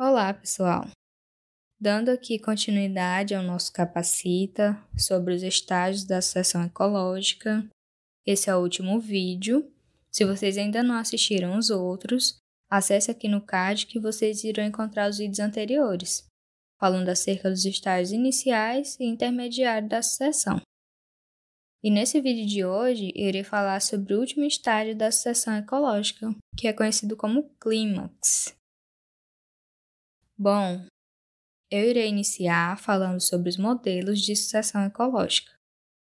Olá, pessoal! Dando aqui continuidade ao nosso Capacita sobre os estágios da sucessão ecológica, esse é o último vídeo. Se vocês ainda não assistiram os outros, acesse aqui no card que vocês irão encontrar os vídeos anteriores, falando acerca dos estágios iniciais e intermediários da sucessão. E nesse vídeo de hoje, eu irei falar sobre o último estágio da sucessão ecológica, que é conhecido como clímax. Bom, eu irei iniciar falando sobre os modelos de sucessão ecológica.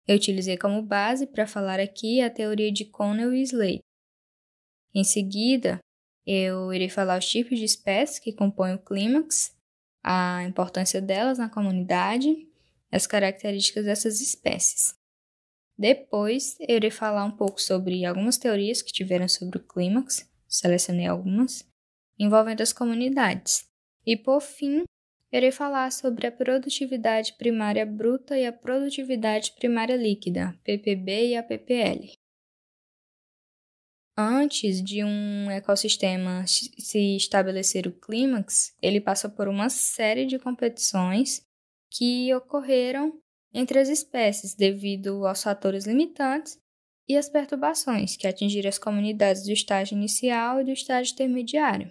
Eu utilizei como base para falar aqui a teoria de Connell e Slade. Em seguida, eu irei falar os tipos de espécies que compõem o clímax, a importância delas na comunidade as características dessas espécies. Depois, eu irei falar um pouco sobre algumas teorias que tiveram sobre o clímax, selecionei algumas, envolvendo as comunidades. E por fim, irei falar sobre a produtividade primária bruta e a produtividade primária líquida, PPB e APPL. Antes de um ecossistema se estabelecer o clímax, ele passa por uma série de competições que ocorreram entre as espécies devido aos fatores limitantes e as perturbações que atingiram as comunidades do estágio inicial e do estágio intermediário.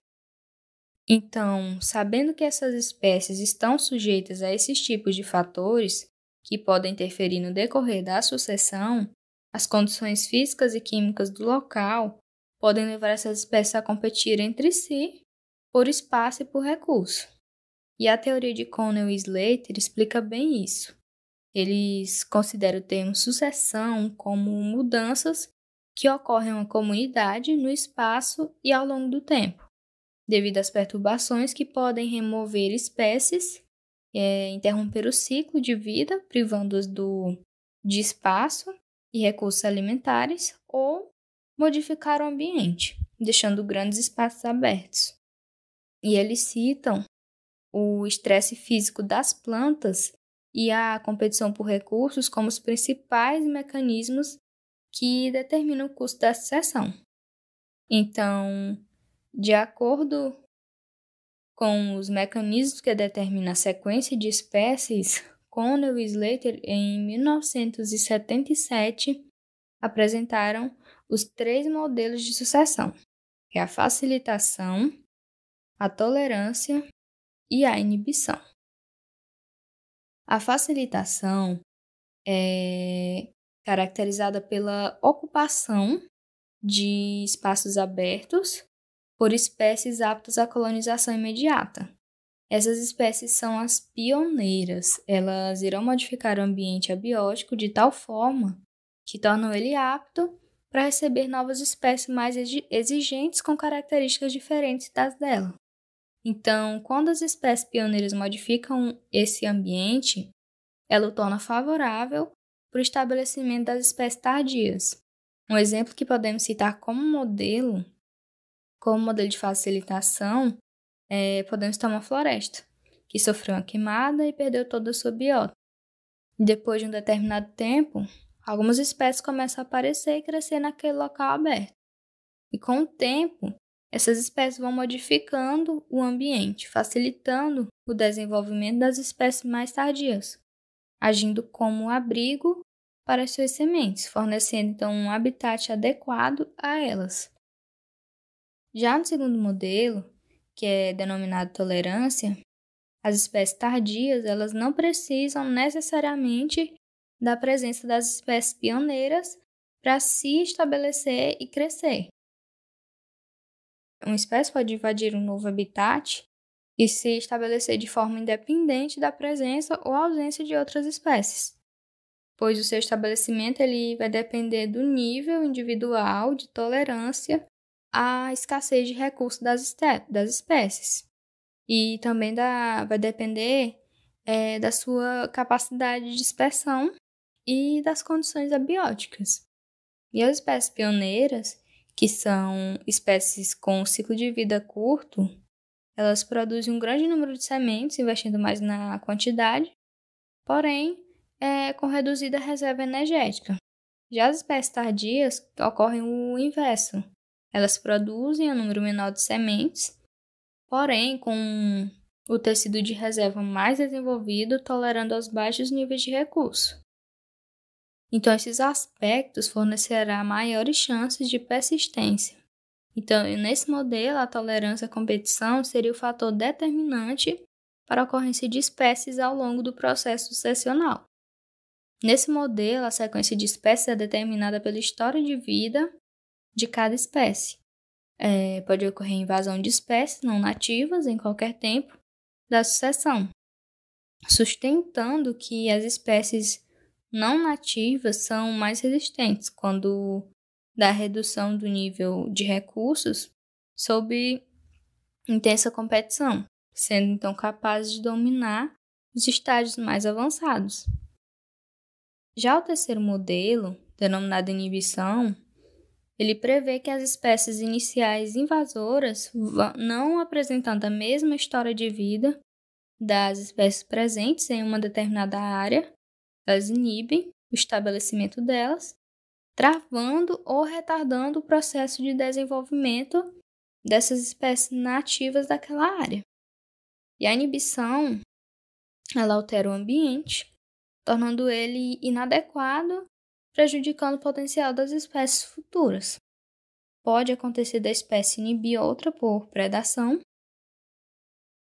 Então, sabendo que essas espécies estão sujeitas a esses tipos de fatores que podem interferir no decorrer da sucessão, as condições físicas e químicas do local podem levar essas espécies a competir entre si por espaço e por recurso. E a teoria de Connell e Slater explica bem isso. Eles consideram o termo sucessão como mudanças que ocorrem em uma comunidade no espaço e ao longo do tempo devido às perturbações que podem remover espécies, é, interromper o ciclo de vida, privando-as do de espaço e recursos alimentares, ou modificar o ambiente, deixando grandes espaços abertos. E eles citam o estresse físico das plantas e a competição por recursos como os principais mecanismos que determinam o custo da sucessão. Então, de acordo com os mecanismos que determinam a sequência de espécies, Connell e Slater, em 1977, apresentaram os três modelos de sucessão, que é a facilitação, a tolerância e a inibição. A facilitação é caracterizada pela ocupação de espaços abertos por espécies aptas à colonização imediata. Essas espécies são as pioneiras. Elas irão modificar o ambiente abiótico de tal forma que tornam ele apto para receber novas espécies mais exigentes com características diferentes das dela. Então, quando as espécies pioneiras modificam esse ambiente, ela o torna favorável para o estabelecimento das espécies tardias. Um exemplo que podemos citar como modelo como modelo de facilitação, é, podemos tomar uma floresta, que sofreu uma queimada e perdeu toda a sua biota. Depois de um determinado tempo, algumas espécies começam a aparecer e crescer naquele local aberto. E com o tempo, essas espécies vão modificando o ambiente, facilitando o desenvolvimento das espécies mais tardias, agindo como abrigo para as suas sementes, fornecendo então um habitat adequado a elas. Já no segundo modelo, que é denominado tolerância, as espécies tardias elas não precisam necessariamente da presença das espécies pioneiras para se estabelecer e crescer. Uma espécie pode invadir um novo habitat e se estabelecer de forma independente da presença ou ausência de outras espécies, pois o seu estabelecimento ele vai depender do nível individual de tolerância a escassez de recursos das, das espécies. E também da, vai depender é, da sua capacidade de dispersão e das condições abióticas. E as espécies pioneiras, que são espécies com ciclo de vida curto, elas produzem um grande número de sementes, investindo mais na quantidade, porém é, com reduzida reserva energética. Já as espécies tardias ocorrem o inverso, elas produzem um número menor de sementes, porém com o tecido de reserva mais desenvolvido, tolerando aos baixos níveis de recurso. Então, esses aspectos fornecerá maiores chances de persistência. Então, nesse modelo, a tolerância à competição seria o fator determinante para a ocorrência de espécies ao longo do processo sucessional. Nesse modelo, a sequência de espécies é determinada pela história de vida de cada espécie. É, pode ocorrer invasão de espécies não nativas em qualquer tempo da sucessão, sustentando que as espécies não nativas são mais resistentes quando da redução do nível de recursos sob intensa competição, sendo então capazes de dominar os estágios mais avançados. Já o terceiro modelo, denominado inibição, ele prevê que as espécies iniciais invasoras, não apresentando a mesma história de vida das espécies presentes em uma determinada área, elas inibem o estabelecimento delas, travando ou retardando o processo de desenvolvimento dessas espécies nativas daquela área. E a inibição, ela altera o ambiente, tornando ele inadequado, prejudicando o potencial das espécies futuras. Pode acontecer da espécie inibir outra por predação,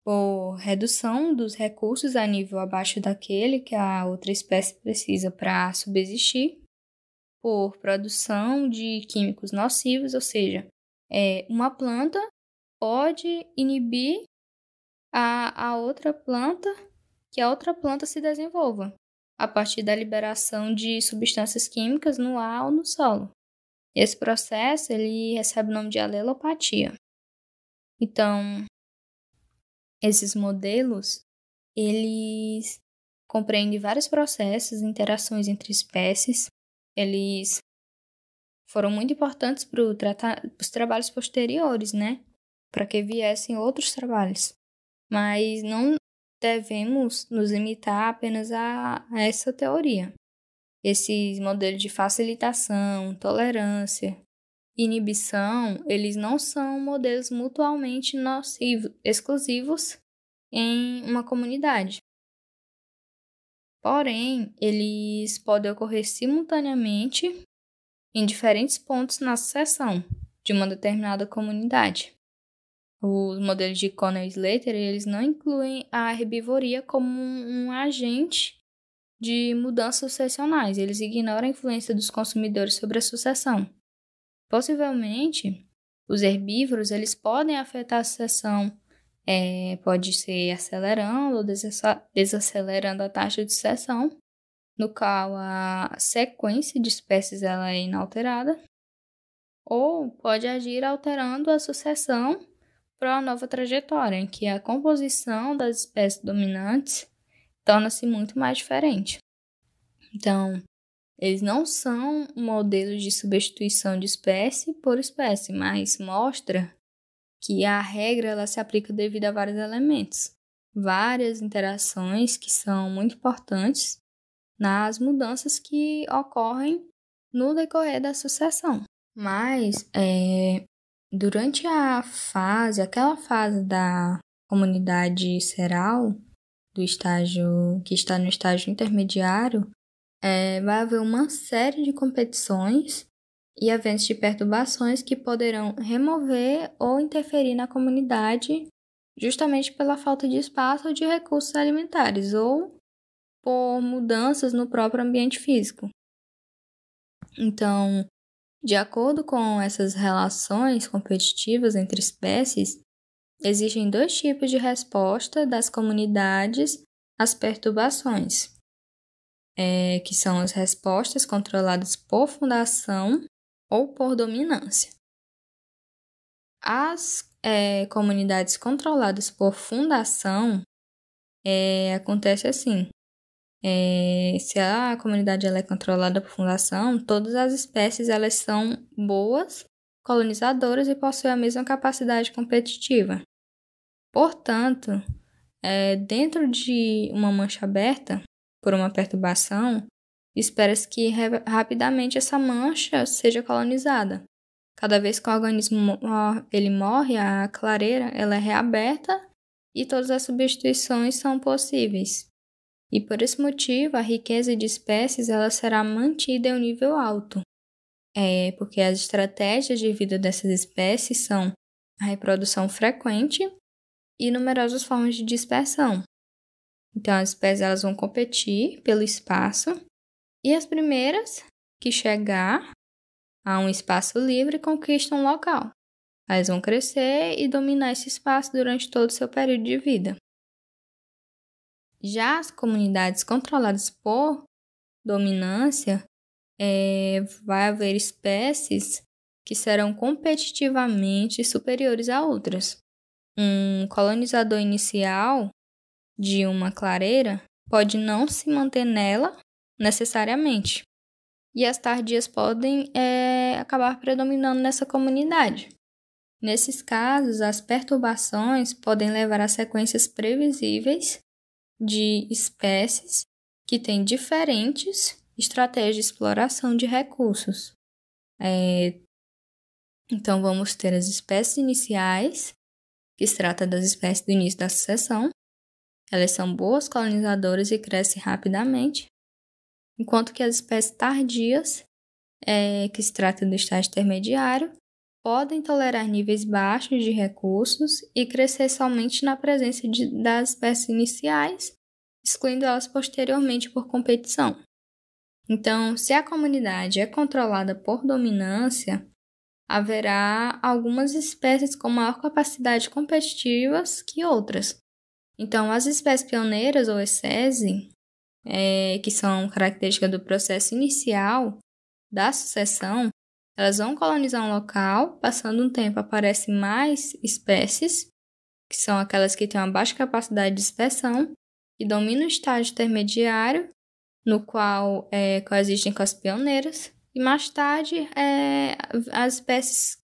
por redução dos recursos a nível abaixo daquele que a outra espécie precisa para subsistir, por produção de químicos nocivos, ou seja, é, uma planta pode inibir a, a outra planta que a outra planta se desenvolva a partir da liberação de substâncias químicas no ar ou no solo. Esse processo ele recebe o nome de alelopatia. Então, esses modelos eles compreendem vários processos, interações entre espécies. Eles foram muito importantes para os trabalhos posteriores, né? Para que viessem outros trabalhos. Mas não devemos nos limitar apenas a, a essa teoria. Esses modelos de facilitação, tolerância, inibição, eles não são modelos mutualmente nocivos, exclusivos em uma comunidade. Porém, eles podem ocorrer simultaneamente em diferentes pontos na sucessão de uma determinada comunidade. Os modelos de Conner e Slater, eles não incluem a herbivoria como um, um agente de mudanças sucessionais. Eles ignoram a influência dos consumidores sobre a sucessão. Possivelmente, os herbívoros eles podem afetar a sucessão, é, pode ser acelerando ou desacelerando a taxa de sucessão, no qual a sequência de espécies ela é inalterada, ou pode agir alterando a sucessão para uma nova trajetória, em que a composição das espécies dominantes torna-se muito mais diferente. Então, eles não são modelos de substituição de espécie por espécie, mas mostra que a regra ela se aplica devido a vários elementos, várias interações que são muito importantes nas mudanças que ocorrem no decorrer da sucessão. Mas é, Durante a fase, aquela fase da comunidade seral, do estágio que está no estágio intermediário, é, vai haver uma série de competições e eventos de perturbações que poderão remover ou interferir na comunidade justamente pela falta de espaço ou de recursos alimentares ou por mudanças no próprio ambiente físico. Então, de acordo com essas relações competitivas entre espécies, existem dois tipos de resposta das comunidades às perturbações, é, que são as respostas controladas por fundação ou por dominância. As é, comunidades controladas por fundação é, acontece assim: é, se a comunidade ela é controlada por fundação, todas as espécies elas são boas, colonizadoras e possuem a mesma capacidade competitiva. Portanto, é, dentro de uma mancha aberta por uma perturbação, espera-se que rapidamente essa mancha seja colonizada, Cada vez que o organismo ele morre, a clareira ela é reaberta e todas as substituições são possíveis. E por esse motivo, a riqueza de espécies ela será mantida em um nível alto. É porque as estratégias de vida dessas espécies são a reprodução frequente e numerosas formas de dispersão. Então, as espécies elas vão competir pelo espaço e as primeiras que chegar a um espaço livre conquistam um local. Elas vão crescer e dominar esse espaço durante todo o seu período de vida. Já as comunidades controladas por dominância, é, vai haver espécies que serão competitivamente superiores a outras. Um colonizador inicial de uma clareira pode não se manter nela necessariamente, e as tardias podem é, acabar predominando nessa comunidade. Nesses casos, as perturbações podem levar a sequências previsíveis de espécies que têm diferentes estratégias de exploração de recursos. É, então, vamos ter as espécies iniciais, que se trata das espécies do início da sucessão. Elas são boas colonizadoras e crescem rapidamente, enquanto que as espécies tardias, é, que se trata do estágio intermediário, podem tolerar níveis baixos de recursos e crescer somente na presença de, das espécies iniciais, excluindo elas posteriormente por competição. Então, se a comunidade é controlada por dominância, haverá algumas espécies com maior capacidade competitivas que outras. Então, as espécies pioneiras ou ESESI, é, que são características do processo inicial da sucessão, elas vão colonizar um local, passando um tempo aparecem mais espécies, que são aquelas que têm uma baixa capacidade de dispersão, e dominam o estágio intermediário, no qual é, coexistem com as pioneiras, e mais tarde é, as espécies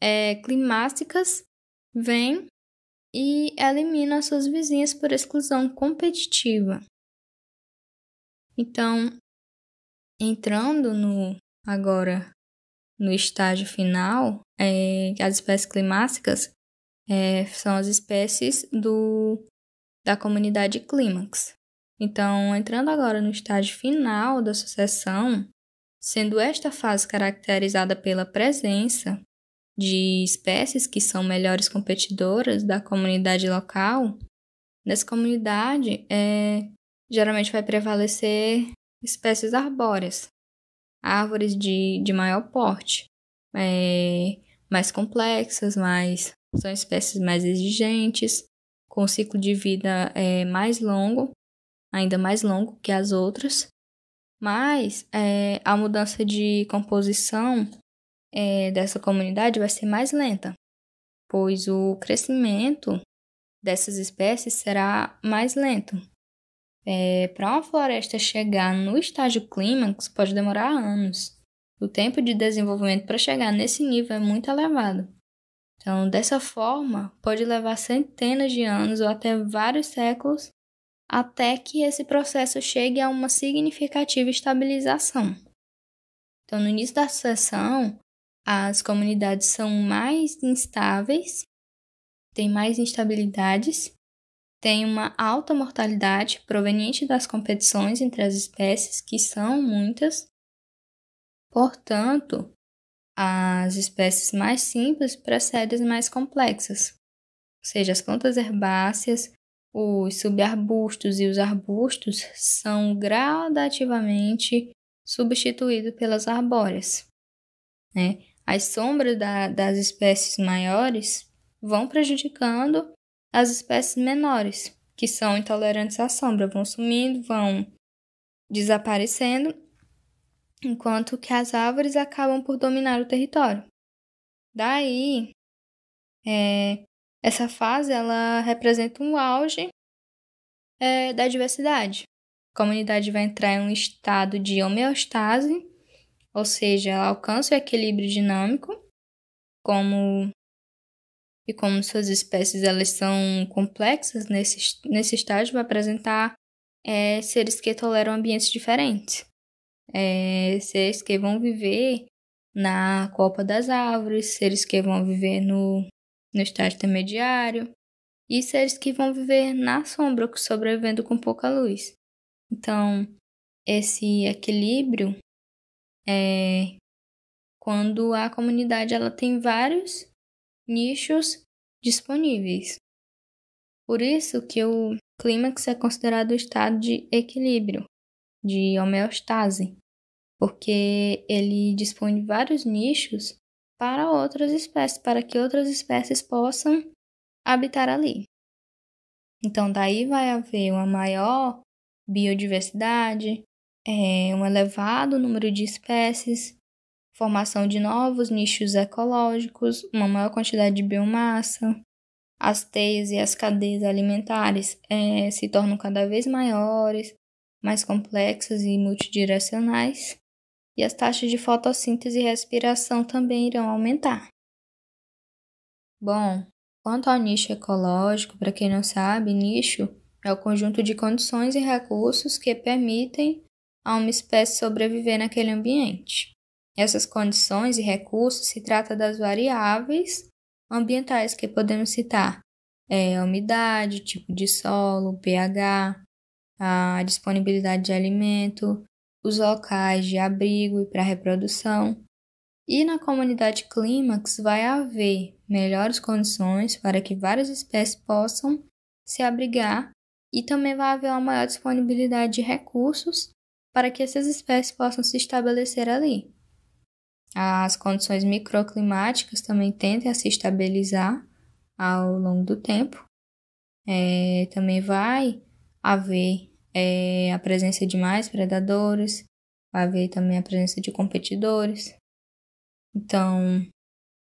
é, climáticas vêm e eliminam as suas vizinhas por exclusão competitiva. Então, entrando no agora no estágio final, é, as espécies climáticas é, são as espécies do, da comunidade clímax. Então, entrando agora no estágio final da sucessão, sendo esta fase caracterizada pela presença de espécies que são melhores competidoras da comunidade local, nessa comunidade é, geralmente vai prevalecer espécies arbóreas, árvores de, de maior porte, é, mais complexas, mais, são espécies mais exigentes, com ciclo de vida é, mais longo, ainda mais longo que as outras, mas é, a mudança de composição é, dessa comunidade vai ser mais lenta, pois o crescimento dessas espécies será mais lento. É, Para uma floresta chegar no estágio clímax pode demorar anos. O tempo de desenvolvimento para chegar nesse nível é muito elevado. Então, dessa forma, pode levar centenas de anos ou até vários séculos até que esse processo chegue a uma significativa estabilização. Então, no início da sucessão, as comunidades são mais instáveis, têm mais instabilidades, têm uma alta mortalidade proveniente das competições entre as espécies, que são muitas. Portanto, as espécies mais simples precedem as mais complexas, ou seja, as plantas herbáceas os subarbustos e os arbustos são gradativamente substituídos pelas arbóreas. Né? As sombras da, das espécies maiores vão prejudicando as espécies menores, que são intolerantes à sombra, vão sumindo, vão desaparecendo, enquanto que as árvores acabam por dominar o território. Daí, é, essa fase ela representa um auge é, da diversidade. A comunidade vai entrar em um estado de homeostase, ou seja, ela alcança o equilíbrio dinâmico, como e como suas espécies elas são complexas nesse, nesse estágio, vai apresentar é, seres que toleram ambientes diferentes. É, seres que vão viver na copa das árvores, seres que vão viver no, no estágio intermediário e seres que vão viver na sombra, sobrevivendo com pouca luz. Então, esse equilíbrio é quando a comunidade ela tem vários nichos disponíveis. Por isso que o clímax é considerado o estado de equilíbrio, de homeostase, porque ele dispõe de vários nichos para outras espécies, para que outras espécies possam habitar ali. Então, daí vai haver uma maior biodiversidade, é, um elevado número de espécies, formação de novos nichos ecológicos, uma maior quantidade de biomassa, as teias e as cadeias alimentares é, se tornam cada vez maiores, mais complexas e multidirecionais, e as taxas de fotossíntese e respiração também irão aumentar. Bom, quanto ao nicho ecológico, para quem não sabe, nicho é o conjunto de condições e recursos que permitem a uma espécie sobreviver naquele ambiente. Essas condições e recursos se trata das variáveis ambientais que podemos citar é a umidade, tipo de solo, pH, a disponibilidade de alimento, os locais de abrigo e para reprodução. E na comunidade clímax vai haver melhores condições para que várias espécies possam se abrigar e também vai haver uma maior disponibilidade de recursos para que essas espécies possam se estabelecer ali. As condições microclimáticas também tendem a se estabilizar ao longo do tempo. É, também vai haver é, a presença de mais predadores, vai haver também a presença de competidores. Então,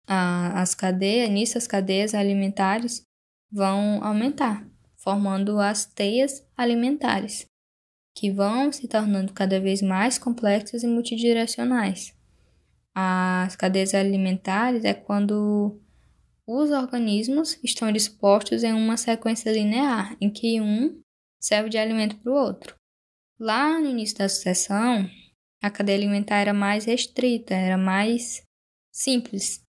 a, as cadeias, nisso as cadeias alimentares vão aumentar, formando as teias alimentares, que vão se tornando cada vez mais complexas e multidirecionais. As cadeias alimentares é quando os organismos estão dispostos em uma sequência linear, em que um serve de alimento para o outro. Lá no início da sucessão, a cadeia alimentar era mais restrita, era mais simples.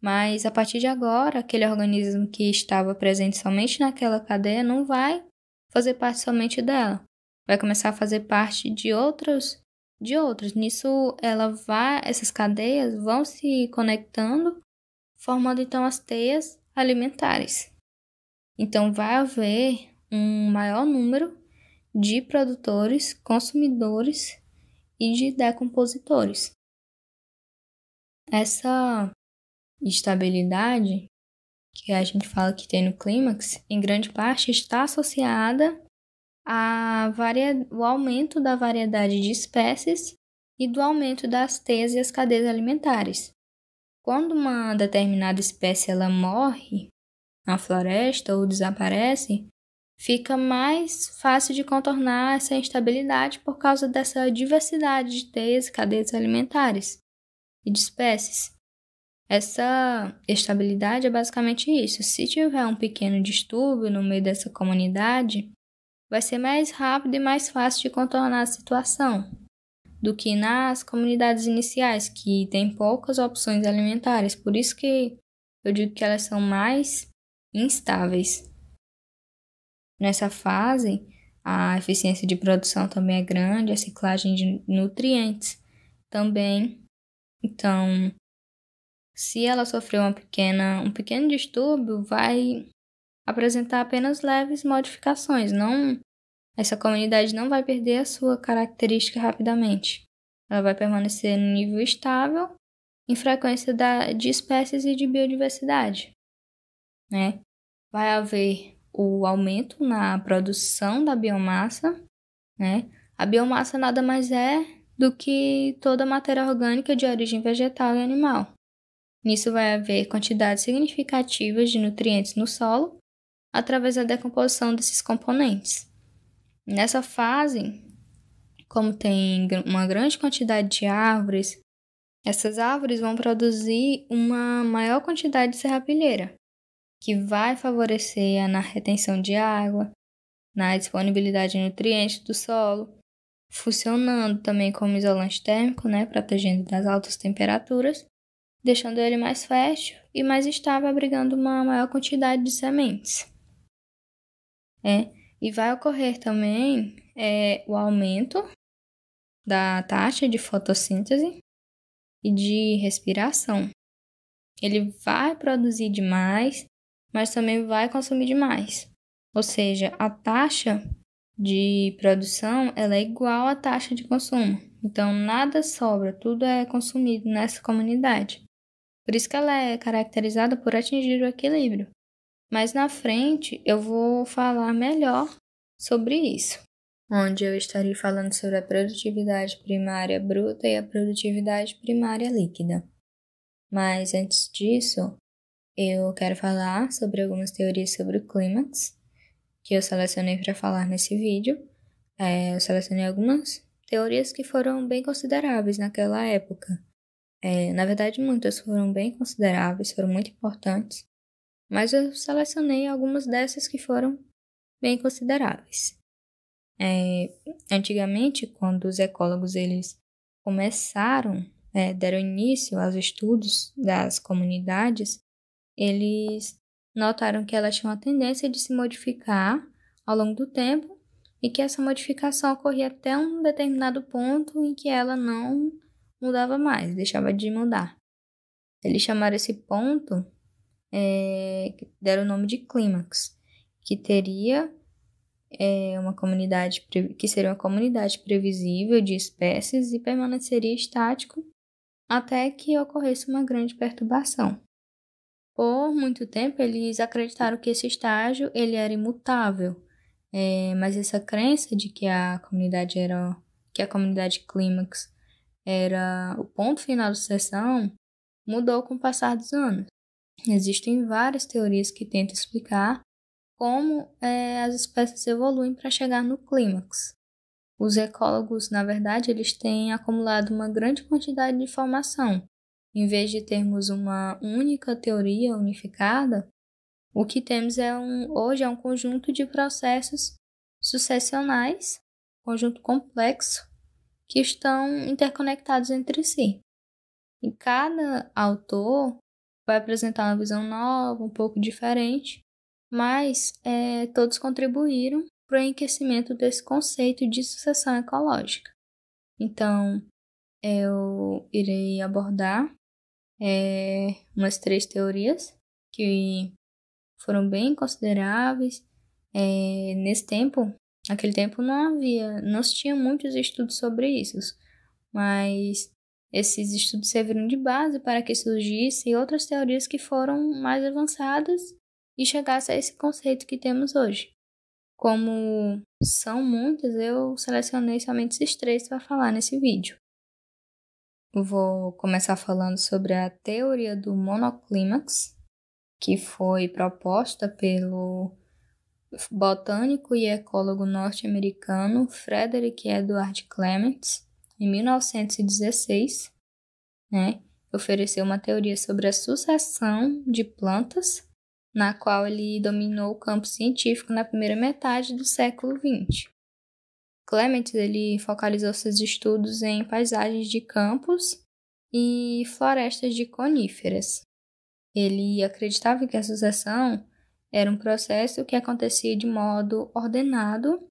Mas a partir de agora, aquele organismo que estava presente somente naquela cadeia não vai fazer parte somente dela. Vai começar a fazer parte de outros de outras. Nisso, ela vai, essas cadeias vão se conectando, formando então as teias alimentares. Então, vai haver um maior número de produtores, consumidores e de decompositores. Essa estabilidade que a gente fala que tem no clímax, em grande parte está associada a varia... o aumento da variedade de espécies e do aumento das teias e as cadeias alimentares. Quando uma determinada espécie ela morre na floresta ou desaparece, fica mais fácil de contornar essa instabilidade por causa dessa diversidade de teias e cadeias alimentares e de espécies. Essa estabilidade é basicamente isso. Se tiver um pequeno distúrbio no meio dessa comunidade, vai ser mais rápido e mais fácil de contornar a situação do que nas comunidades iniciais, que têm poucas opções alimentares. Por isso que eu digo que elas são mais instáveis. Nessa fase, a eficiência de produção também é grande, a ciclagem de nutrientes também. Então, se ela sofreu uma pequena, um pequeno distúrbio, vai apresentar apenas leves modificações, não essa comunidade não vai perder a sua característica rapidamente. Ela vai permanecer no nível estável em frequência da, de espécies e de biodiversidade. Né? Vai haver o aumento na produção da biomassa. Né? A biomassa nada mais é do que toda a matéria orgânica de origem vegetal e animal. Nisso vai haver quantidades significativas de nutrientes no solo através da decomposição desses componentes. Nessa fase, como tem uma grande quantidade de árvores, essas árvores vão produzir uma maior quantidade de serrapilheira, que vai favorecer na retenção de água, na disponibilidade de nutrientes do solo, funcionando também como isolante térmico, né, protegendo das altas temperaturas, deixando ele mais fértil e mais estável, abrigando uma maior quantidade de sementes. É, e vai ocorrer também é, o aumento da taxa de fotossíntese e de respiração. Ele vai produzir demais, mas também vai consumir demais. Ou seja, a taxa de produção ela é igual à taxa de consumo. Então nada sobra, tudo é consumido nessa comunidade. Por isso que ela é caracterizada por atingir o equilíbrio. Mas na frente eu vou falar melhor sobre isso, onde eu estarei falando sobre a produtividade primária bruta e a produtividade primária líquida. Mas antes disso, eu quero falar sobre algumas teorias sobre o clímax que eu selecionei para falar nesse vídeo. É, eu selecionei algumas teorias que foram bem consideráveis naquela época. É, na verdade, muitas foram bem consideráveis, foram muito importantes, mas eu selecionei algumas dessas que foram bem consideráveis. É, antigamente, quando os ecólogos eles começaram, é, deram início aos estudos das comunidades, eles notaram que elas tinham a tendência de se modificar ao longo do tempo e que essa modificação ocorria até um determinado ponto em que ela não mudava mais, deixava de mudar. Eles chamaram esse ponto, é, deram o nome de clímax, que teria é, uma comunidade que seria uma comunidade previsível de espécies e permaneceria estático até que ocorresse uma grande perturbação. Por muito tempo, eles acreditaram que esse estágio ele era imutável, é, mas essa crença de que a comunidade era que a comunidade clímax era o ponto final da sucessão mudou com o passar dos anos. Existem várias teorias que tentam explicar como é, as espécies evoluem para chegar no clímax. Os ecólogos, na verdade, eles têm acumulado uma grande quantidade de informação em vez de termos uma única teoria unificada, o que temos é um, hoje é um conjunto de processos sucessionais, conjunto complexo, que estão interconectados entre si. E cada autor vai apresentar uma visão nova, um pouco diferente, mas é, todos contribuíram para o enriquecimento desse conceito de sucessão ecológica. Então, eu irei abordar é, umas três teorias que foram bem consideráveis. É, nesse tempo, naquele tempo não havia, não se tinha muitos estudos sobre isso, mas esses estudos serviram de base para que surgissem outras teorias que foram mais avançadas e chegassem a esse conceito que temos hoje. Como são muitas, eu selecionei somente esses três para falar nesse vídeo. Vou começar falando sobre a teoria do monoclímax, que foi proposta pelo botânico e ecólogo norte-americano Frederick Edward Clements em 1916, né? Ofereceu uma teoria sobre a sucessão de plantas, na qual ele dominou o campo científico na primeira metade do século XX. Clement ele focalizou seus estudos em paisagens de campos e florestas de coníferas. Ele acreditava que a sucessão era um processo que acontecia de modo ordenado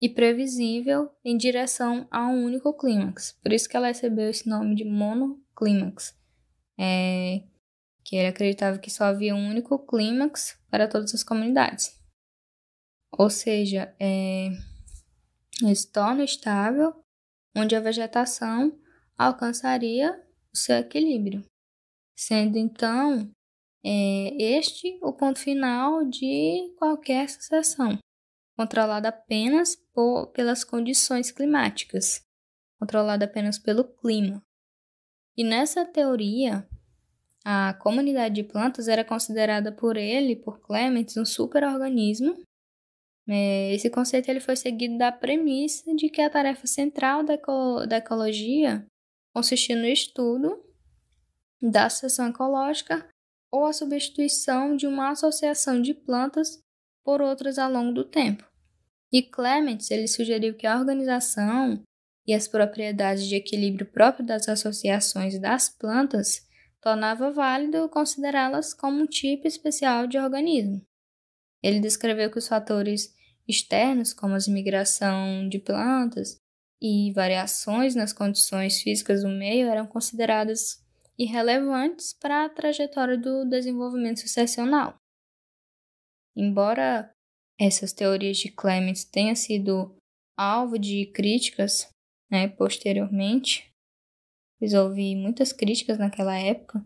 e previsível em direção a um único clímax. Por isso que ela recebeu esse nome de monoclímax. É, que ele acreditava que só havia um único clímax para todas as comunidades. Ou seja, é, entorno estável, onde a vegetação alcançaria o seu equilíbrio, sendo então é, este o ponto final de qualquer sucessão, controlada apenas por, pelas condições climáticas, controlada apenas pelo clima. E nessa teoria, a comunidade de plantas era considerada por ele, por Clements, um superorganismo é, esse conceito ele foi seguido da premissa de que a tarefa central da, da ecologia consistia no estudo da sucessão ecológica ou a substituição de uma associação de plantas por outras ao longo do tempo. E Clements ele sugeriu que a organização e as propriedades de equilíbrio próprio das associações das plantas tornava válido considerá-las como um tipo especial de organismo. Ele descreveu que os fatores externos, como a migração de plantas e variações nas condições físicas do meio, eram consideradas irrelevantes para a trajetória do desenvolvimento sucessional. Embora essas teorias de Clements tenham sido alvo de críticas né, posteriormente, houve muitas críticas naquela época,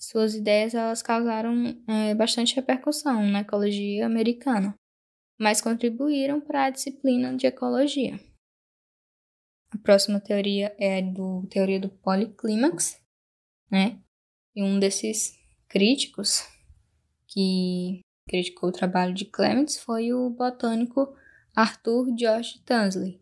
suas ideias elas causaram é, bastante repercussão na ecologia americana, mas contribuíram para a disciplina de ecologia. A próxima teoria é a do teoria do policlímax, né? E um desses críticos que criticou o trabalho de Clements foi o botânico Arthur George Tansley,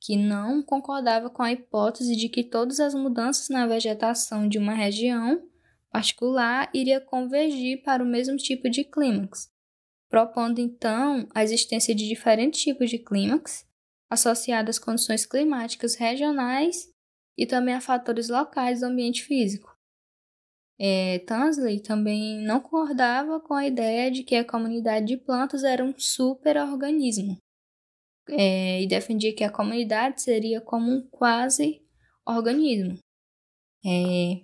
que não concordava com a hipótese de que todas as mudanças na vegetação de uma região particular iria convergir para o mesmo tipo de clímax, propondo então a existência de diferentes tipos de clímax associados às condições climáticas regionais e também a fatores locais do ambiente físico. É, Tansley também não concordava com a ideia de que a comunidade de plantas era um superorganismo, é, e defendia que a comunidade seria como um quase organismo. É,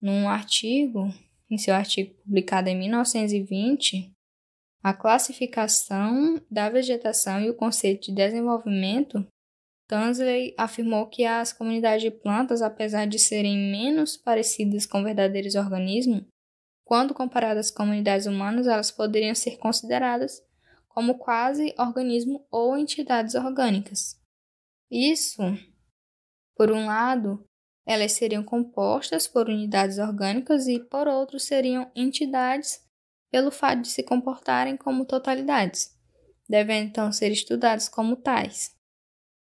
num artigo, em seu artigo publicado em 1920, a classificação da vegetação e o conceito de desenvolvimento, Tansley afirmou que as comunidades de plantas, apesar de serem menos parecidas com verdadeiros organismos, quando comparadas às comunidades humanas, elas poderiam ser consideradas como quase organismo ou entidades orgânicas. Isso, por um lado, elas seriam compostas por unidades orgânicas e, por outro, seriam entidades pelo fato de se comportarem como totalidades, devendo então ser estudados como tais.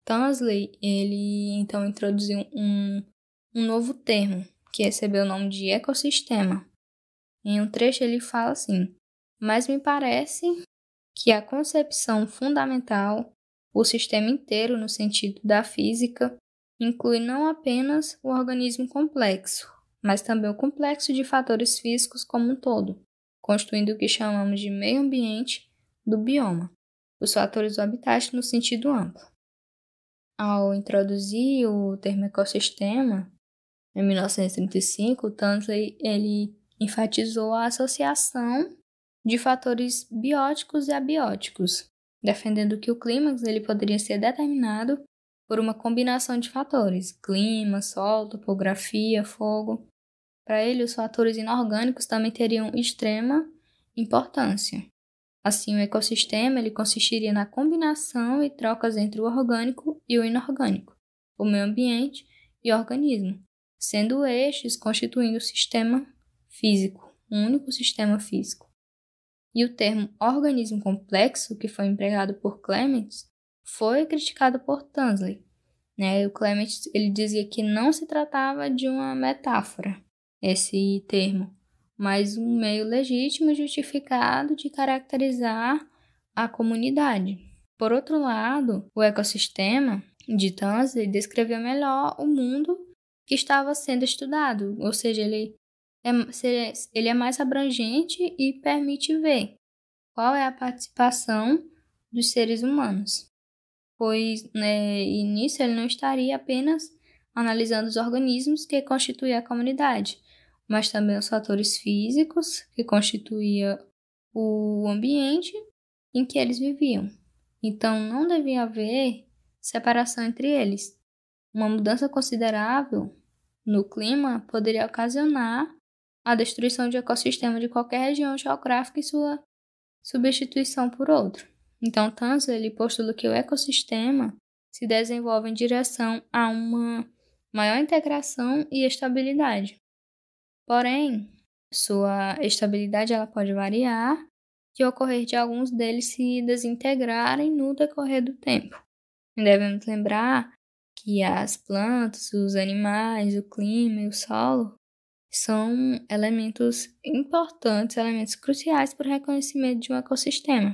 Tansley, ele então introduziu um, um novo termo, que recebeu o nome de ecossistema. Em um trecho ele fala assim: Mas me parece que a concepção fundamental, o sistema inteiro no sentido da física, inclui não apenas o organismo complexo, mas também o complexo de fatores físicos como um todo, constituindo o que chamamos de meio ambiente do bioma, os fatores do habitat no sentido amplo. Ao introduzir o termo ecossistema, em 1935, Tansley ele enfatizou a associação de fatores bióticos e abióticos, defendendo que o clímax ele poderia ser determinado por uma combinação de fatores: clima, sol, topografia, fogo. Para ele, os fatores inorgânicos também teriam extrema importância. Assim, o ecossistema ele consistiria na combinação e trocas entre o orgânico e o inorgânico, o meio ambiente e o organismo, sendo estes constituindo o sistema físico, um único sistema físico e o termo organismo complexo, que foi empregado por Clements, foi criticado por Tansley. Né? O Clements ele dizia que não se tratava de uma metáfora, esse termo, mas um meio legítimo e justificado de caracterizar a comunidade. Por outro lado, o ecossistema de Tansley descreveu melhor o mundo que estava sendo estudado, ou seja, ele é, ele é mais abrangente e permite ver qual é a participação dos seres humanos, pois né, nisso ele não estaria apenas analisando os organismos que constituem a comunidade, mas também os fatores físicos que constituía o ambiente em que eles viviam. Então não devia haver separação entre eles. Uma mudança considerável no clima poderia ocasionar a destruição de ecossistema de qualquer região geográfica e sua substituição por outro. Então, Tanzer ele postula que o ecossistema se desenvolve em direção a uma maior integração e estabilidade. Porém, sua estabilidade ela pode variar e ocorrer de alguns deles se desintegrarem no decorrer do tempo. Devemos lembrar que as plantas, os animais, o clima e o solo são elementos importantes, elementos cruciais para o reconhecimento de um ecossistema.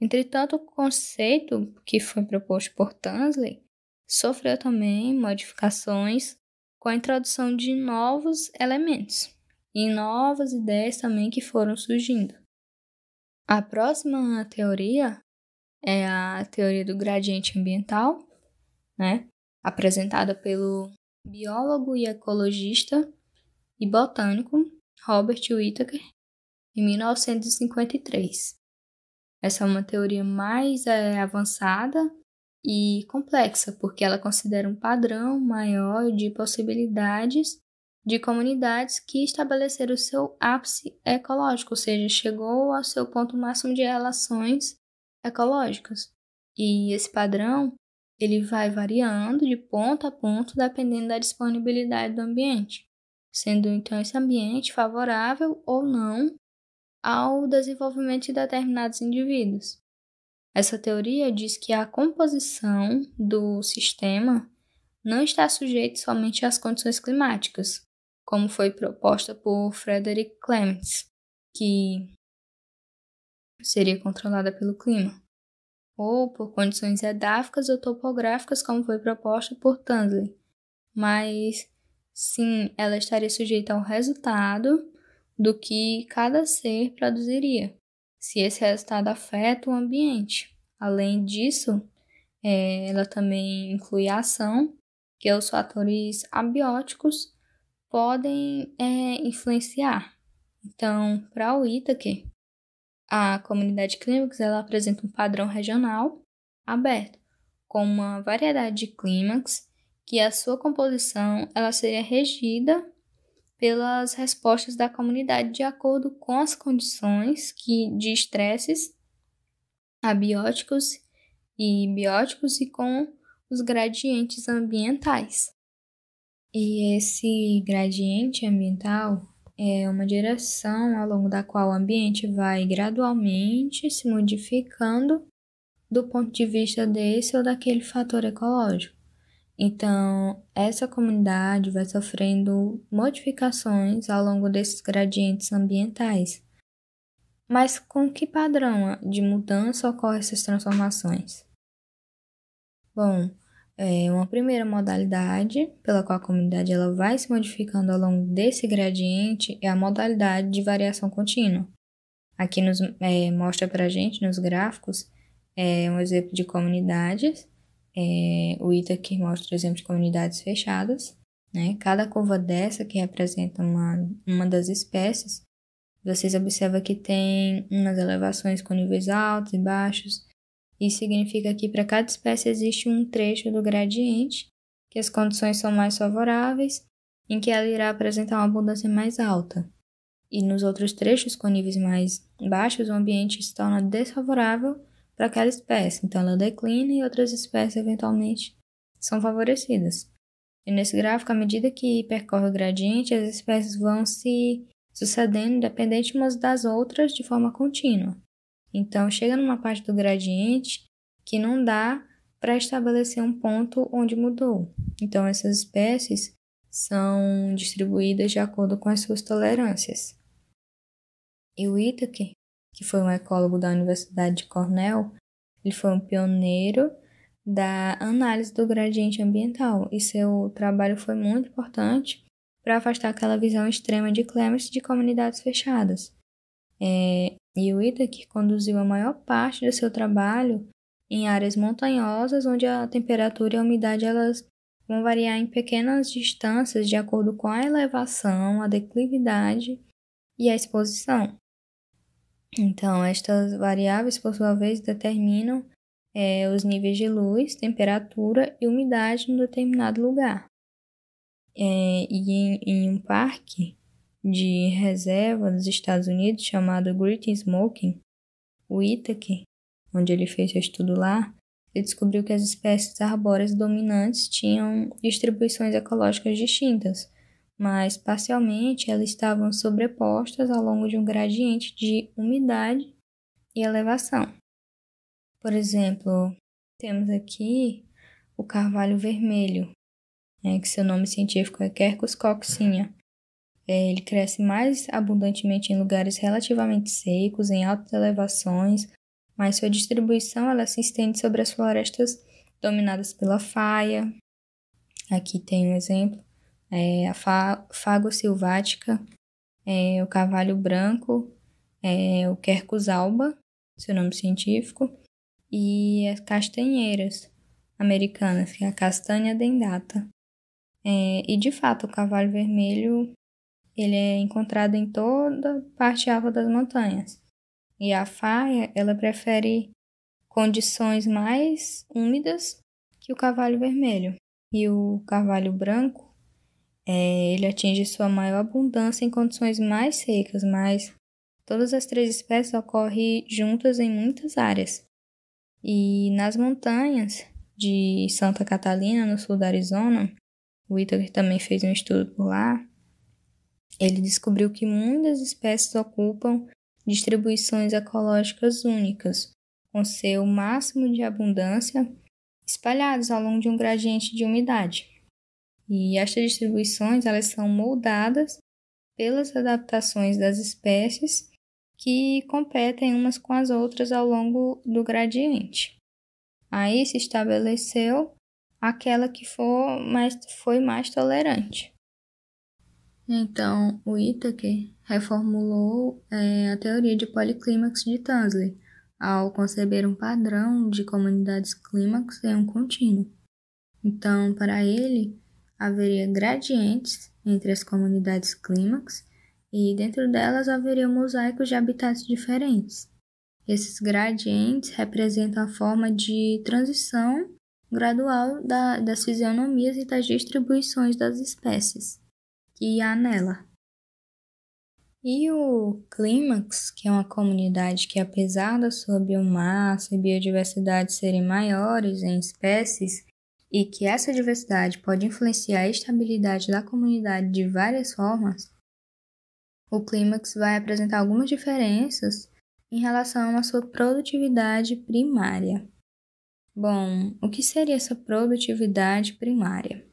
Entretanto, o conceito que foi proposto por Tansley sofreu também modificações com a introdução de novos elementos e novas ideias também que foram surgindo. A próxima teoria é a teoria do gradiente ambiental, né? apresentada pelo biólogo e ecologista e botânico Robert Whittaker em 1953. Essa é uma teoria mais é, avançada e complexa, porque ela considera um padrão maior de possibilidades de comunidades que estabeleceram o seu ápice ecológico, ou seja, chegou ao seu ponto máximo de relações ecológicas. E esse padrão ele vai variando de ponto a ponto dependendo da disponibilidade do ambiente, sendo então esse ambiente favorável ou não ao desenvolvimento de determinados indivíduos. Essa teoria diz que a composição do sistema não está sujeita somente às condições climáticas, como foi proposta por Frederick Clements, que seria controlada pelo clima, ou por condições edáficas ou topográficas, como foi proposta por Tansley, mas sim, ela estaria sujeita ao resultado do que cada ser produziria, se esse resultado afeta o ambiente. Além disso, é, ela também inclui a ação, que os fatores abióticos podem é, influenciar. Então, para o Itaque, a comunidade clímax ela apresenta um padrão regional aberto, com uma variedade de clímax que a sua composição ela seria regida pelas respostas da comunidade de acordo com as condições que, de estresses abióticos e bióticos e com os gradientes ambientais. E esse gradiente ambiental é uma direção ao longo da qual o ambiente vai gradualmente se modificando do ponto de vista desse ou daquele fator ecológico. Então, essa comunidade vai sofrendo modificações ao longo desses gradientes ambientais. Mas com que padrão de mudança ocorrem essas transformações? Bom, é uma primeira modalidade pela qual a comunidade ela vai se modificando ao longo desse gradiente é a modalidade de variação contínua. Aqui nos é, mostra para a gente nos gráficos é, um exemplo de comunidades é, o ITA aqui mostra o exemplo de comunidades fechadas. Né? Cada curva dessa, que representa uma, uma das espécies, vocês observam que tem umas elevações com níveis altos e baixos. Isso significa que para cada espécie existe um trecho do gradiente, que as condições são mais favoráveis, em que ela irá apresentar uma abundância mais alta. E nos outros trechos com níveis mais baixos, o ambiente se torna desfavorável para aquela espécie, então ela declina e outras espécies eventualmente são favorecidas. E nesse gráfico, à medida que percorre o gradiente, as espécies vão se sucedendo independente umas das outras de forma contínua. Então, chega numa parte do gradiente que não dá para estabelecer um ponto onde mudou. Então, essas espécies são distribuídas de acordo com as suas tolerâncias. E o Itaque que foi um ecólogo da Universidade de Cornell, ele foi um pioneiro da análise do gradiente ambiental e seu trabalho foi muito importante para afastar aquela visão extrema de Clemens de comunidades fechadas. É, e o Itaque conduziu a maior parte do seu trabalho em áreas montanhosas onde a temperatura e a umidade elas vão variar em pequenas distâncias de acordo com a elevação, a declividade e a exposição. Então, estas variáveis, por sua vez, determinam é, os níveis de luz, temperatura e umidade um determinado lugar. É, e em, em, um parque de reserva dos Estados Unidos chamado Great Smoking, o Itaque, onde ele fez seu estudo lá, ele descobriu que as espécies arbóreas dominantes tinham distribuições ecológicas distintas, mas parcialmente elas estavam sobrepostas ao longo de um gradiente de umidade e elevação. Por exemplo, temos aqui o carvalho vermelho, né, que seu nome científico é Quercus coccinea. É, ele cresce mais abundantemente em lugares relativamente secos, em altas elevações, mas sua distribuição ela se estende sobre as florestas dominadas pela faia. Aqui tem um exemplo, é a fa fago silvática, é o cavalho branco, é o quercus alba, seu nome científico, e as castanheiras americanas, que é a castanha dendata. É, e de fato, o cavalo vermelho ele é encontrado em toda parte alta das montanhas. E a faia, ela prefere condições mais úmidas que o cavalo vermelho. E o cavalo branco, é, ele atinge sua maior abundância em condições mais secas, mas todas as três espécies ocorrem juntas em muitas áreas. E nas montanhas de Santa Catalina, no sul da Arizona, o Itaker também fez um estudo por lá. Ele descobriu que muitas espécies ocupam distribuições ecológicas únicas, com seu máximo de abundância espalhados ao longo de um gradiente de umidade. E estas distribuições elas são moldadas pelas adaptações das espécies que competem umas com as outras ao longo do gradiente. Aí se estabeleceu aquela que for mais, foi mais tolerante. Então, o Itaker reformulou é, a teoria de policlímax de Tansley, ao conceber um padrão de comunidades clímax em um contínuo. Então, para ele, haveria gradientes entre as comunidades clímax e dentro delas haveria mosaicos de habitats diferentes. Esses gradientes representam a forma de transição gradual da, das fisionomias e das distribuições das espécies que há nela. E o clímax, que é uma comunidade que, apesar da sua biomassa e biodiversidade serem maiores em espécies, e que essa diversidade pode influenciar a estabilidade da comunidade de várias formas, o clímax vai apresentar algumas diferenças em relação à sua produtividade primária. Bom, o que seria essa produtividade primária?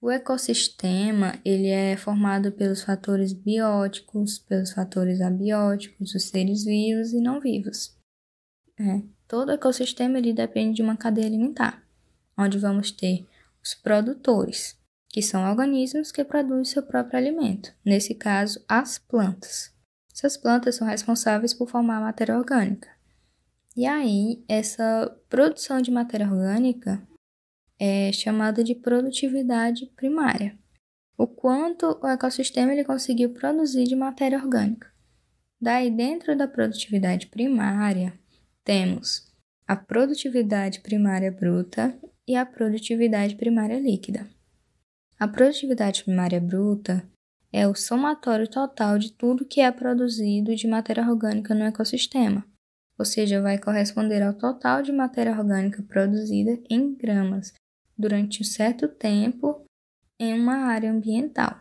O ecossistema ele é formado pelos fatores bióticos, pelos fatores abióticos, os seres vivos e não vivos. É, todo ecossistema ele depende de uma cadeia alimentar, onde vamos ter os produtores, que são organismos que produzem seu próprio alimento, nesse caso, as plantas. Essas plantas são responsáveis por formar matéria orgânica. E aí, essa produção de matéria orgânica é chamada de produtividade primária. O quanto o ecossistema ele conseguiu produzir de matéria orgânica. Daí, dentro da produtividade primária, temos a produtividade primária bruta e a produtividade primária líquida. A produtividade primária bruta é o somatório total de tudo que é produzido de matéria orgânica no ecossistema, ou seja, vai corresponder ao total de matéria orgânica produzida em gramas durante um certo tempo em uma área ambiental.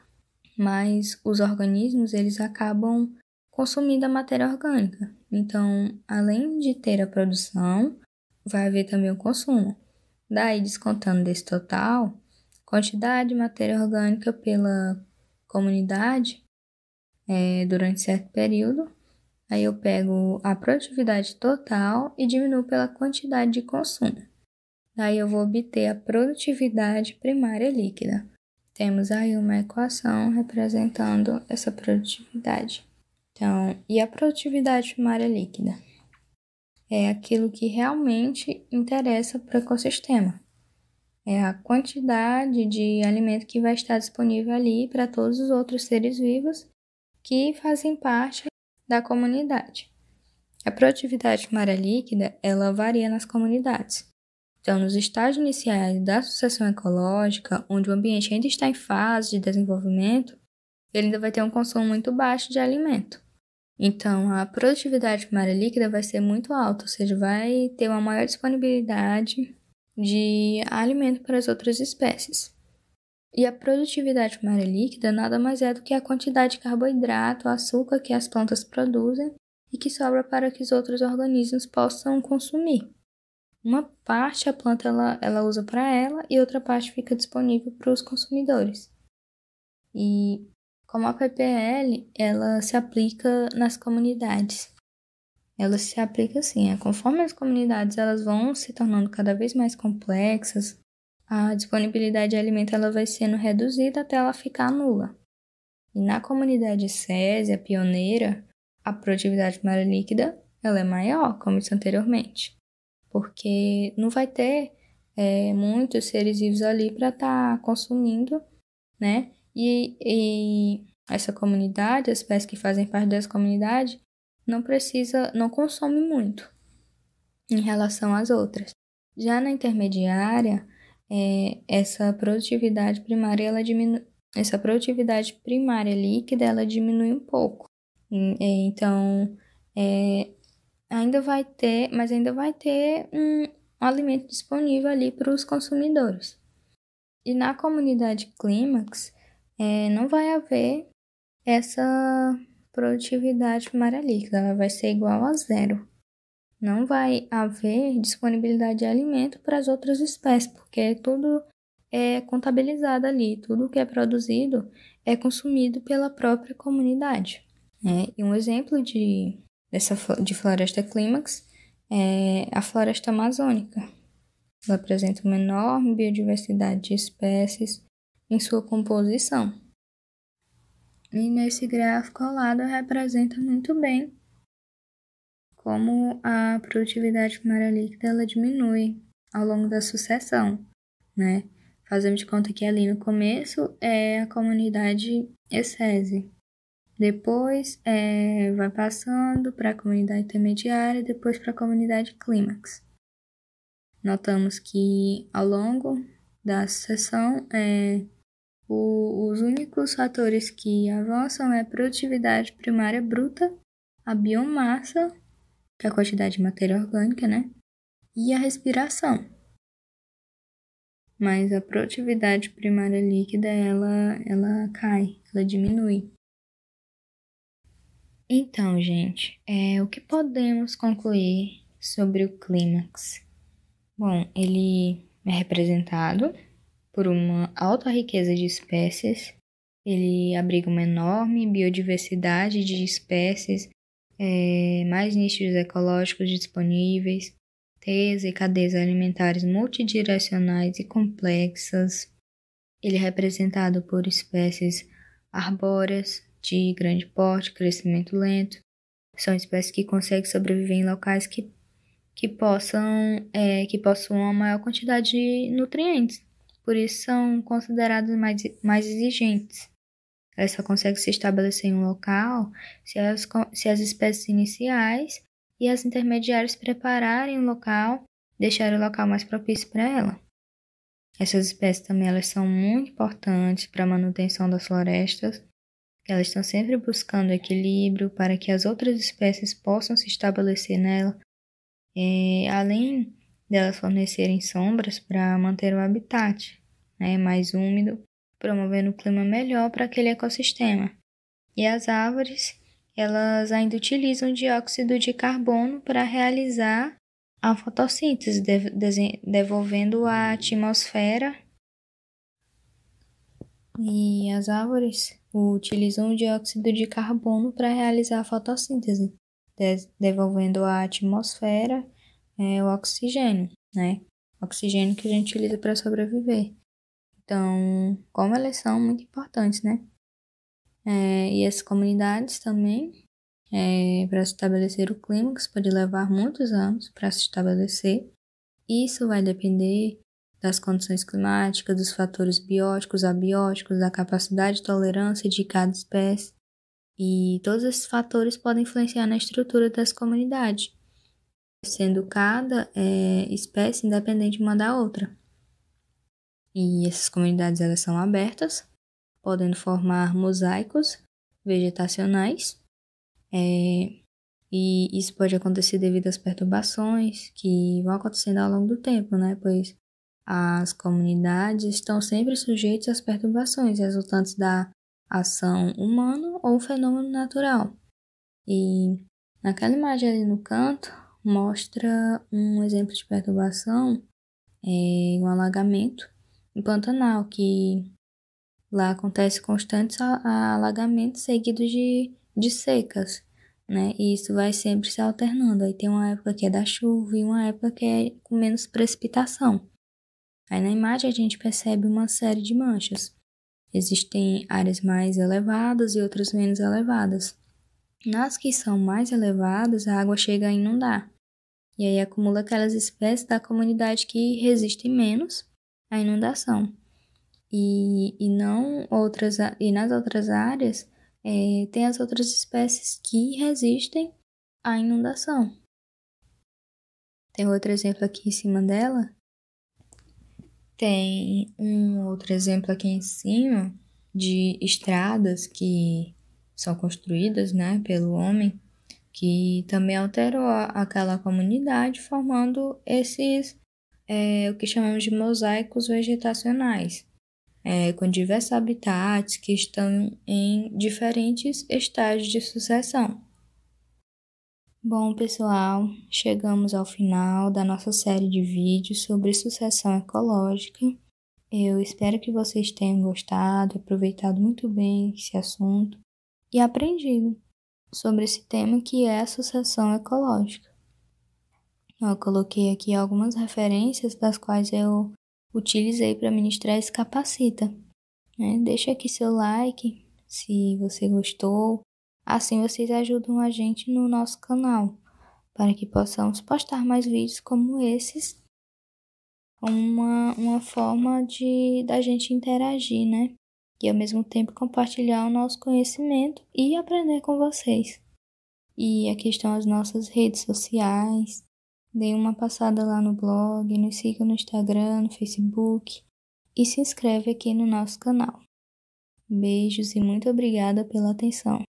Mas os organismos eles acabam consumindo a matéria orgânica. Então, além de ter a produção, vai haver também o consumo. Daí, descontando desse total, quantidade de matéria orgânica pela comunidade é, durante certo período, aí eu pego a produtividade total e diminuo pela quantidade de consumo. Daí eu vou obter a produtividade primária líquida. Temos aí uma equação representando essa produtividade. Então, e a produtividade primária líquida? É aquilo que realmente interessa para o ecossistema. É a quantidade de alimento que vai estar disponível ali para todos os outros seres vivos que fazem parte da comunidade. A produtividade primária líquida, ela varia nas comunidades. Então, nos estágios iniciais da sucessão ecológica, onde o ambiente ainda está em fase de desenvolvimento, ele ainda vai ter um consumo muito baixo de alimento. Então, a produtividade primária líquida vai ser muito alta, ou seja, vai ter uma maior disponibilidade de alimento para as outras espécies. E a produtividade primária líquida nada mais é do que a quantidade de carboidrato, açúcar que as plantas produzem e que sobra para que os outros organismos possam consumir. Uma parte a planta ela, ela usa para ela e outra parte fica disponível para os consumidores. E como a PPL, ela se aplica nas comunidades. ela se aplica assim, é, conforme as comunidades elas vão se tornando cada vez mais complexas, a disponibilidade de alimento ela vai sendo reduzida até ela ficar nula. E na comunidade Césia, pioneira, a produtividade primária líquida ela é maior, como disse anteriormente, porque não vai ter é, muitos seres vivos ali para estar tá consumindo, né? E, e essa comunidade, as espécies que fazem parte dessa comunidade, não precisa, não consome muito em relação às outras. Já na intermediária, é, essa produtividade primária ela diminui, essa produtividade primária líquida ela diminui um pouco. Então, é, ainda vai ter, mas ainda vai ter um, alimento disponível ali para os consumidores. E na comunidade clímax, é, não vai haver essa produtividade primária líquida, ela vai ser igual a zero. Não vai haver disponibilidade de alimento para as outras espécies, porque tudo é contabilizado ali, tudo que é produzido é consumido pela própria comunidade. Né? E um exemplo de, dessa, de floresta clímax é a floresta amazônica. Ela apresenta uma enorme biodiversidade de espécies em sua composição. E nesse gráfico ao lado representa muito bem como a produtividade primária líquida ela diminui ao longo da sucessão, né? Fazendo de conta que ali no começo é a comunidade Essese, depois é, vai passando para a comunidade intermediária, depois para a comunidade clímax. Notamos que ao longo da sucessão é, o, os únicos fatores que avançam é a produtividade primária bruta, a biomassa, que é a quantidade de matéria orgânica, né? E a respiração. Mas a produtividade primária líquida, ela, ela cai, ela diminui. Então, gente, é, o que podemos concluir sobre o clímax? Bom, ele é representado por uma alta riqueza de espécies. Ele abriga uma enorme biodiversidade de espécies, é, mais nichos ecológicos disponíveis, teias e cadeias alimentares multidirecionais e complexas. Ele é representado por espécies arbóreas de grande porte, crescimento lento. São espécies que conseguem sobreviver em locais que, que possam é, que possuam uma maior quantidade de nutrientes por isso são consideradas mais, mais exigentes. Elas só conseguem se estabelecer em um local se as, se as espécies iniciais e as intermediárias prepararem o local, deixarem o local mais propício para ela. Essas espécies também elas são muito importantes para a manutenção das florestas. Elas estão sempre buscando equilíbrio para que as outras espécies possam se estabelecer nela. É, além delas fornecerem sombras para manter o habitat né, mais úmido, promovendo um clima melhor para aquele ecossistema. E as árvores, elas ainda utilizam dióxido de carbono para realizar a fotossíntese, devolvendo à atmosfera. E as árvores utilizam o dióxido de carbono para realizar a fotossíntese, devolvendo à atmosfera é o oxigênio, né? Oxigênio que a gente utiliza para sobreviver. Então, como elas são muito importantes, né? É, e as comunidades também, é, para se estabelecer o clímax, pode levar muitos anos para se estabelecer. Isso vai depender das condições climáticas, dos fatores bióticos, abióticos, da capacidade de tolerância de cada espécie. E todos esses fatores podem influenciar na estrutura das comunidades sendo cada é, espécie independente uma da outra. E essas comunidades elas são abertas, podendo formar mosaicos vegetacionais, é, e isso pode acontecer devido às perturbações que vão acontecendo ao longo do tempo, né? Pois as comunidades estão sempre sujeitas às perturbações resultantes da ação humana ou fenômeno natural. E naquela imagem ali no canto, mostra um exemplo de perturbação, é, um alagamento em Pantanal, que lá acontece constantes alagamentos seguidos de, de secas. né? E isso vai sempre se alternando. Aí tem uma época que é da chuva e uma época que é com menos precipitação. Aí na imagem a gente percebe uma série de manchas. Existem áreas mais elevadas e outras menos elevadas. Nas que são mais elevadas, a água chega a inundar. E aí acumula aquelas espécies da comunidade que resistem menos à inundação. E, e não outras e nas outras áreas é, tem as outras espécies que resistem à inundação. Tem outro exemplo aqui em cima dela. Tem um outro exemplo aqui em cima de estradas que são construídas né, pelo homem, que também alterou aquela comunidade, formando esses, é, o que chamamos de mosaicos vegetacionais é, com diversos habitats que estão em diferentes estágios de sucessão. Bom, pessoal, chegamos ao final da nossa série de vídeos sobre sucessão ecológica. Eu espero que vocês tenham gostado, aproveitado muito bem esse assunto e aprendido sobre esse tema que é a sucessão ecológica. Eu coloquei aqui algumas referências das quais eu utilizei para ministrar esse capacita. Né? Deixa aqui seu like se você gostou. Assim vocês ajudam a gente no nosso canal para que possamos postar mais vídeos como esses. Uma, uma forma de da gente interagir, né? E ao mesmo tempo compartilhar o nosso conhecimento e aprender com vocês. E aqui estão as nossas redes sociais. Dê uma passada lá no blog, nos siga no Instagram, no Facebook e se inscreve aqui no nosso canal. Beijos e muito obrigada pela atenção.